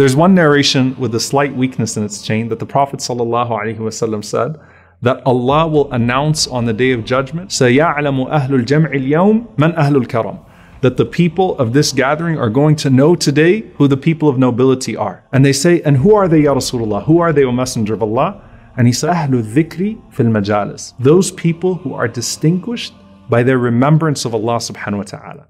There's one narration with a slight weakness in its chain that the Prophet ﷺ said that Allah will announce on the day of judgment, سَيَعْلَمُ أَهْلُ الْجَمْعِ الْيَوْمِ مَنْ أَهْلُ الْكَرَمِ that the people of this gathering are going to know today who the people of nobility are. And they say, and who are they, Ya Rasulullah? Who are they, O Messenger of Allah? And he said, fil Majalis. Those people who are distinguished by their remembrance of Allah subhanahu wa ta'ala.